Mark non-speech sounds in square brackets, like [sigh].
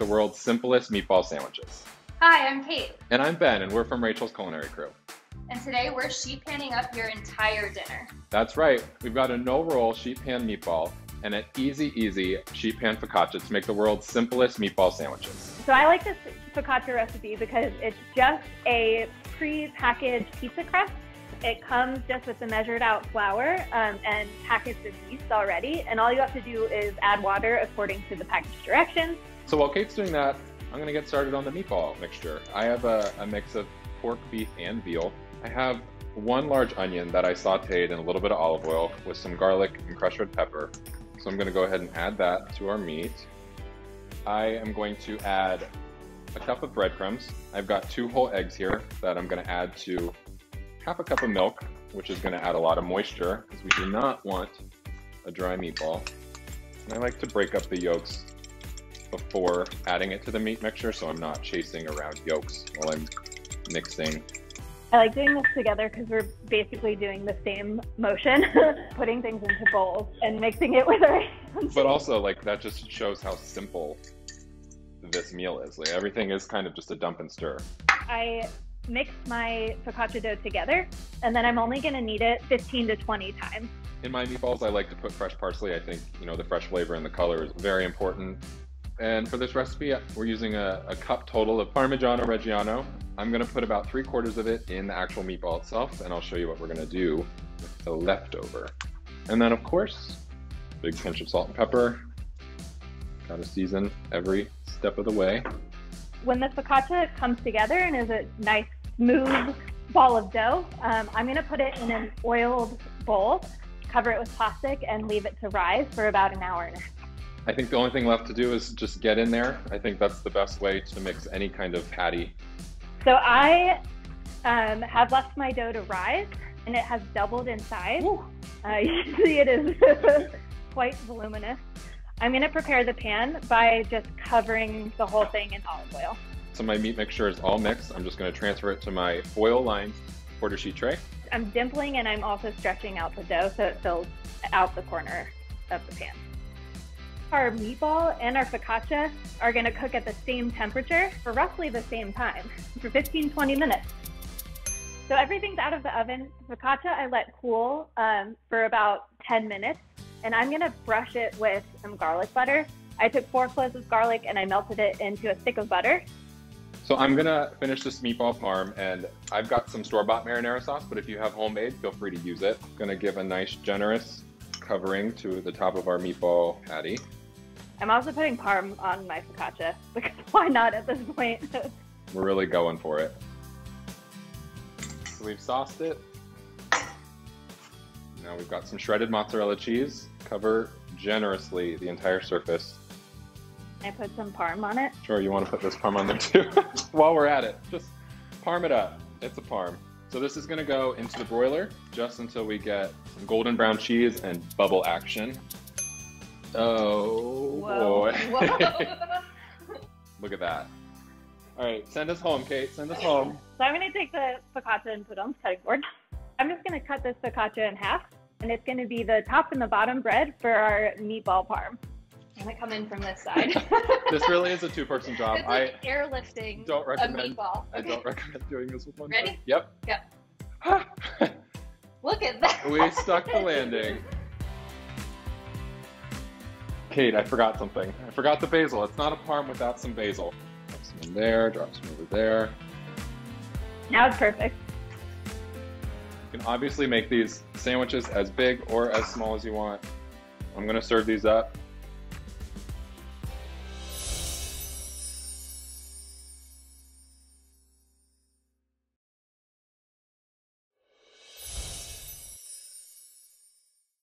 the world's simplest meatball sandwiches. Hi, I'm Kate, And I'm Ben, and we're from Rachael's Culinary Crew. and today we're sheet panning up your entire dinner. That's right, we've got a no roll sheet pan meatball and an easy, easy sheet pan focaccia to make the world's simplest meatball sandwiches. So I like this focaccia recipe because it's just a pre-packaged pizza crust. It comes just with the measured out flour um, and packaged in yeast already, and all you have to do is add water according to the package directions. So while Kate's doing that, I'm gonna get started on the meatball mixture. I have a, a mix of pork, beef, and veal. I have one large onion that I sauteed in a little bit of olive oil with some garlic and crushed red pepper. So I'm gonna go ahead and add that to our meat. I am going to add a cup of breadcrumbs. I've got two whole eggs here that I'm gonna add to half a cup of milk, which is gonna add a lot of moisture because we do not want a dry meatball. And I like to break up the yolks before adding it to the meat mixture so I'm not chasing around yolks while I'm mixing. I like doing this together because we're basically doing the same motion, [laughs] putting things into bowls and mixing it with our hands. But also, like, that just shows how simple this meal is. Like, everything is kind of just a dump and stir. I mix my focaccia dough together, and then I'm only going to knead it 15 to 20 times. In my meatballs, I like to put fresh parsley. I think, you know, the fresh flavor and the color is very important. And for this recipe, we're using a, a cup total of Parmigiano Reggiano. I'm gonna put about three quarters of it in the actual meatball itself, and I'll show you what we're gonna do with the leftover. And then, of course, big pinch of salt and pepper. Gotta season every step of the way. When the focaccia comes together and is a nice, smooth ball of dough, um, I'm going to put it in an oiled bowl, cover it with plastic, and leave it to rise for about an hour and a half. I think the only thing left to do is just get in there. I think that's the best way to mix any kind of patty. So I um, have left my dough to rise, and it has doubled in size. Uh, [laughs] you can see it is [laughs] quite voluminous. I'm going to prepare the pan by just covering the whole thing in olive oil. So my meat mixture is all mixed. I'm just gonna transfer it to my foil-lined quarter sheet tray. I'm dimpling and I'm also stretching out the dough so it fills out the corner of the pan. Our meatball and our focaccia are going to cook at the same temperature for roughly the same time, for 15 20 minutes. So everything's out of the oven. Focaccia I let cool um, for about 10 minutes, and I'm going to brush it with some garlic butter. I took four cloves of garlic and I melted it into a stick of butter. So I'm gonna finish this meatball parm, and I've got some store-bought marinara sauce, but if you have homemade, feel free to use it. I'm Gonna give a nice, generous covering to the top of our meatball patty. I'm also putting parm on my focaccia [laughs] because why not at this point? [laughs] We're really going for it. So we've sauced it. Now we've got some shredded mozzarella cheese. Cover generously the entire surface. I put some parm on it. Sure, you want to put this parm on there too? [laughs] While we're at it, just parm it up. It's a parm. So this is going to go into the broiler just until we get some golden brown cheese and bubble action. Oh boy. [laughs] [laughs] Look at that. All right, send us home, Kate. Send us home. [laughs] So I'm going to take the focaccia and put it on the cutting board. I'm just going to cut this focaccia in half, and it's going to be the top and the bottom bread for our meatball parm. I'm gonna come in from this side. This really is a two-person job. it's like airlifting I don't a recommend. meatball. I don't recommend doing this with one. Ready? Yep. Yep. Look at that. we stuck the landing. Kate, I forgot something. I forgot the basil. It's not a parm without some basil. Drop some in there, drop some over there. Now it's perfect. You can obviously make these sandwiches as big or as small as you want. I'm gonna serve these up